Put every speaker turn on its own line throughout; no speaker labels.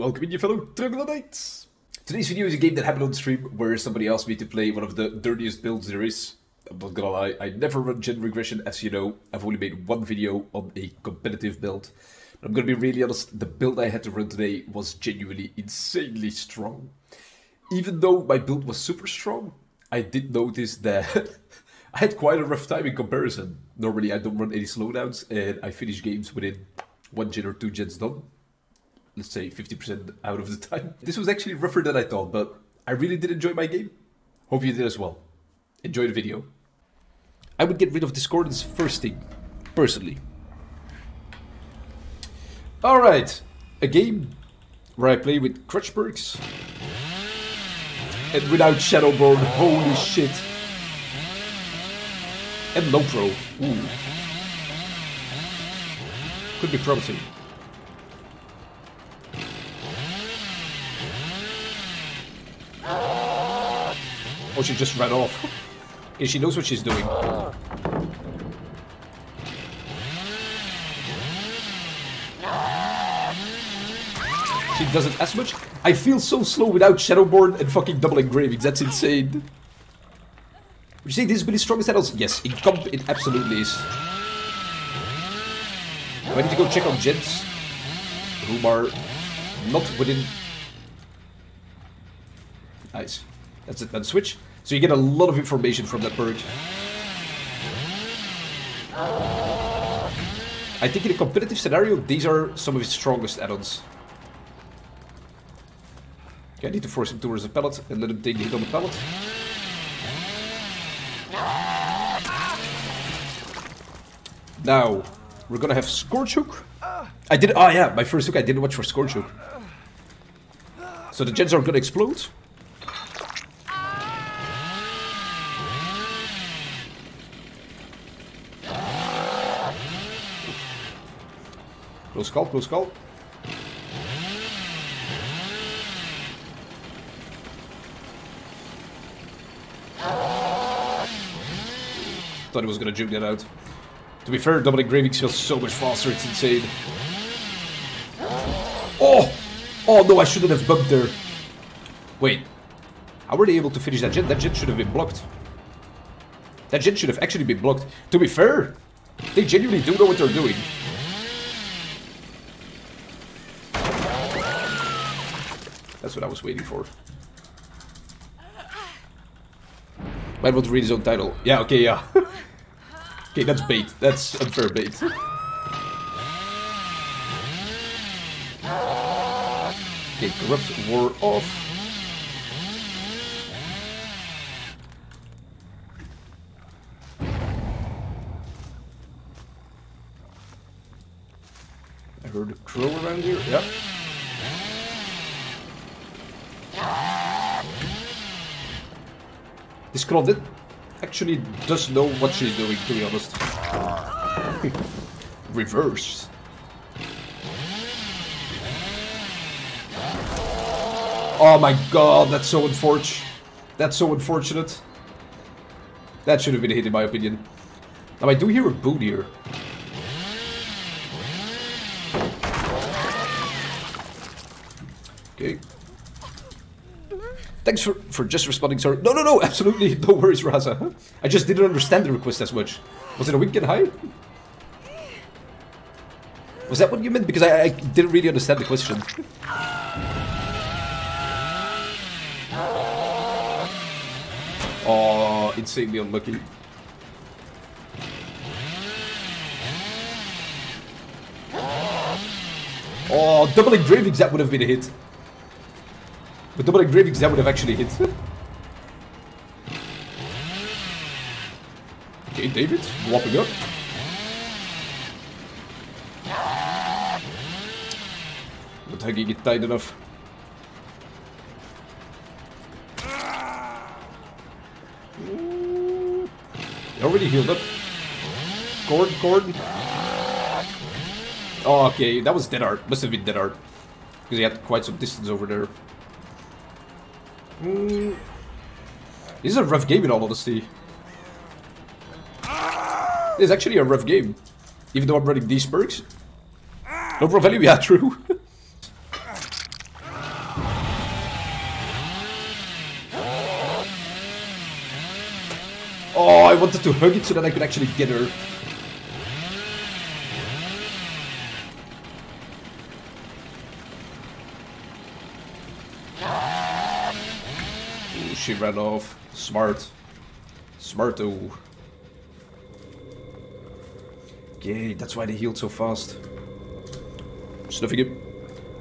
Welcome in, you fellow troglodytes! Today's video is a game that happened on stream where somebody asked me to play one of the dirtiest builds there is. I'm not gonna lie, I never run gen regression as you know. I've only made one video on a competitive build. But I'm gonna be really honest, the build I had to run today was genuinely insanely strong. Even though my build was super strong, I did notice that I had quite a rough time in comparison. Normally I don't run any slowdowns and I finish games within one gen or two gens done let's say 50% out of the time. This was actually rougher than I thought, but I really did enjoy my game. Hope you did as well. Enjoy the video. I would get rid of Discordance first thing, personally. Alright, a game where I play with crutch perks and without Shadowborn, holy shit. And Lo Pro, ooh. Could be promising. Oh, she just ran off. Yeah, she knows what she's doing. She doesn't as much. I feel so slow without Shadowborn and fucking double engravings. That's insane. Would you say this is really strongest add-ons? Yes, in comp it absolutely is. I need to go check on gens who are not within... Nice. That's it, then switch. So you get a lot of information from that bird. I think in a competitive scenario, these are some of his strongest add-ons. Okay, I need to force him towards the pallet and let him take the hit on the pallet. Now, we're gonna have Scourge Hook. I did, oh yeah, my first hook I didn't watch for Scourge Hook. So the gens are gonna explode. Close call, close call. Thought he was gonna juke that out. To be fair, double engraving feels so much faster, it's insane. Oh! Oh no, I shouldn't have bumped there. Wait. How were they able to finish that jet? That jet should have been blocked. That jet should have actually been blocked. To be fair, they genuinely do know what they're doing. That's what I was waiting for. Might want to read his own title. Yeah, okay, yeah. okay, that's bait. That's unfair bait. Okay, corrupt war off. I heard a crow around here. Yep. This Claudette actually does know what she's doing, to be honest. Reverse. Oh my god, that's so unfortunate. That's so unfortunate. That should have been a hit in my opinion. Now I do hear a boot here. Thanks for, for just responding, sorry. No, no, no, absolutely. No worries, Raza. I just didn't understand the request as much. Was it a wink and hi? Was that what you meant? Because I, I didn't really understand the question. Oh, insanely unlucky. Oh, double engravings, that would have been a hit. With double engravings, that would have actually hit. okay, David, whopping up. Not hugging it tight enough. already healed up. Gordon, Gordon. Oh, okay, that was Dead Hard. Must have been Dead Hard. Because he had quite some distance over there. Mm. This is a rough game in all honesty. This is actually a rough game. Even though I'm running these perks. No pro value, yeah, true. oh, I wanted to hug it so that I could actually get her. She ran off. Smart. Smarto. Okay, that's why they healed so fast. Snuffing him.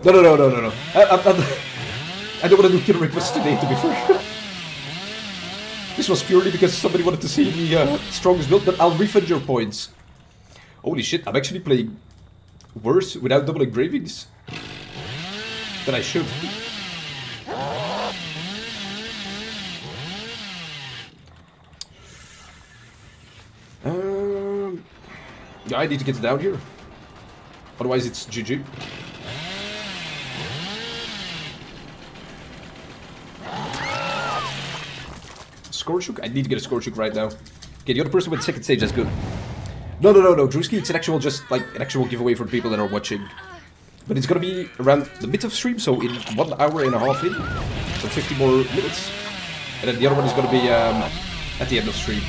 No, no, no, no, no, no. I, I, I, I don't want to do kill requests today, to be fair. this was purely because somebody wanted to see the uh, strongest build, but I'll refund your points. Holy shit, I'm actually playing worse without double engravings than I should. I need to get it down here. Otherwise, it's GG. Scourge Hook? I need to get a Scourge Hook right now. Okay, the other person with second stage, that's good. No, no, no, no, Drewski, it's an actual, just like, an actual giveaway for people that are watching. But it's gonna be around the mid of stream, so in one hour and a half in. So 50 more minutes. And then the other one is gonna be um, at the end of stream.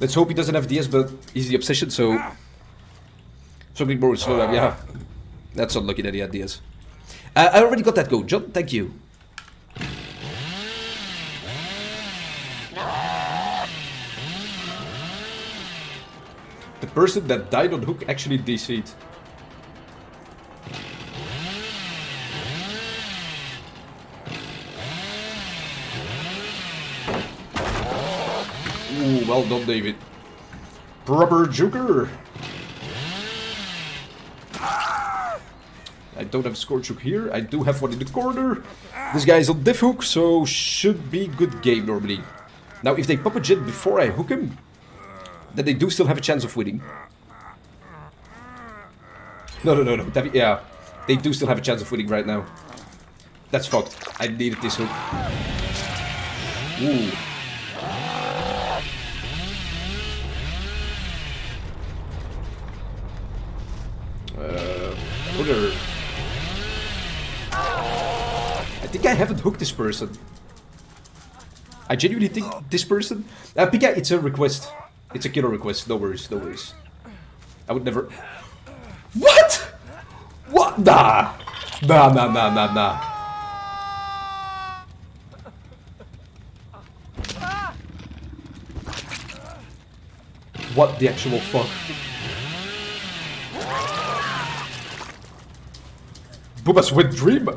Let's hope he doesn't have DS, but he's the obsession, so... Something more slow down, yeah. That's unlucky that he had DS. Uh, I already got that go, John, thank you. The person that died on hook actually DC'd. Ooh, well done, David. Proper Joker. I don't have Scourge Hook here. I do have one in the corner. This guy is on diff hook, so should be good game normally. Now, if they pop a jet before I hook him, then they do still have a chance of winning. No, no, no, no. That, yeah, they do still have a chance of winning right now. That's fucked. I needed this hook. Ooh. Other. I think I haven't hooked this person. I genuinely think this person... Uh, Pika, it's a request. It's a killer request. No worries, no worries. I would never... What? What? Nah. Nah, nah, nah, nah, nah. What the actual fuck? Booba's wet dream?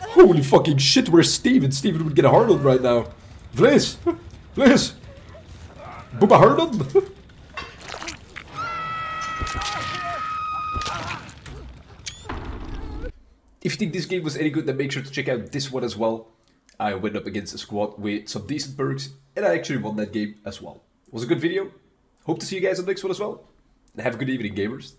Holy fucking shit, where's Steven? Steven would get a hard right now. Please! Please! Booba on? if you think this game was any good, then make sure to check out this one as well. I went up against a squad with some decent perks, and I actually won that game as well. It was a good video. Hope to see you guys on the next one as well. And have a good evening, gamers.